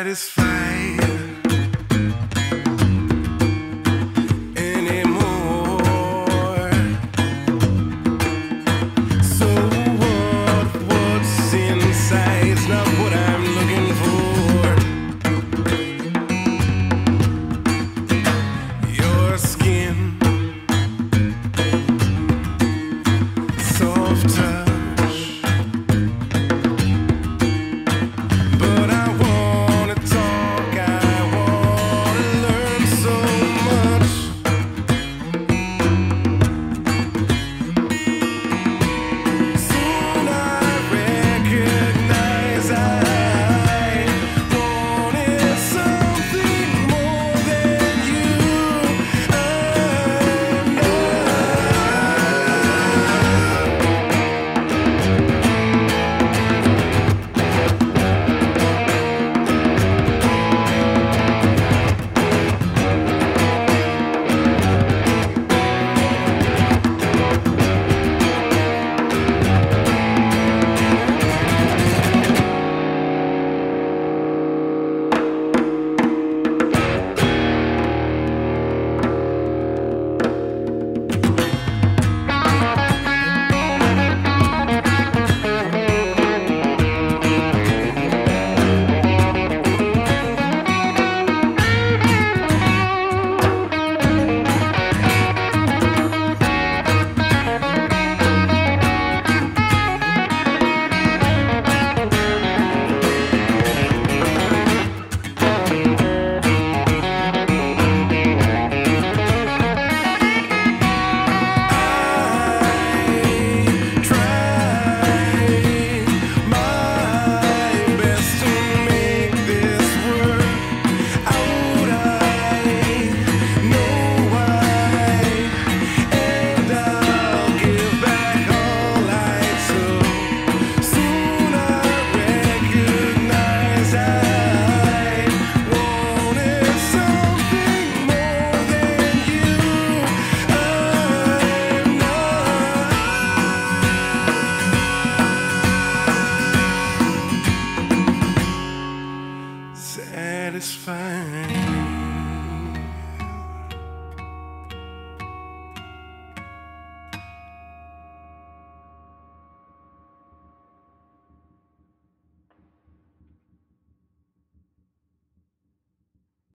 satisfied.